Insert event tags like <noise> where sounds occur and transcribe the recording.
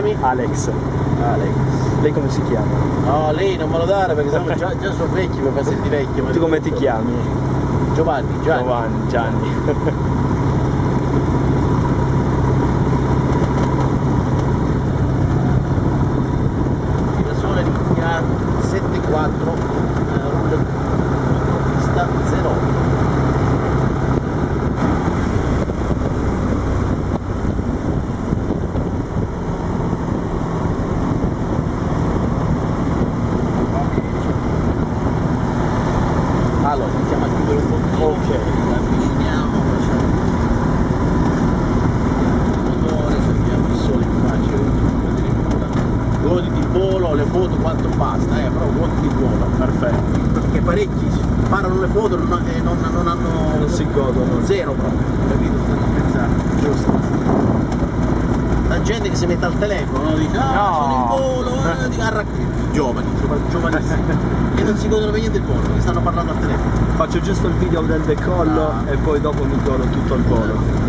chiami? Alex. Alex. Lei come si chiama? No, lei non me lo dare perché siamo già, già sono vecchi, mi fa sentire vecchio. Tu come ti chiami? Giovanni, Gianni. Giovanni, Gianni. <laughs> goditi il volo, le foto quanto basta, eh, però goditi il volo. Perfetto. Perché parecchi sparano le foto e non, e non, non hanno Non si godono. zero proprio, capito? Stanno a pensare. Giusto. La gente che si mette al telefono, no? dice, ah, No. sono in volo, eh, <laughs> dico, ah, rac- giovani, giova- giovanissimi, che non si godono per niente il volo, che stanno parlando al telefono. Faccio giusto il video del decollo Ah. e poi dopo mi godo tutto il volo.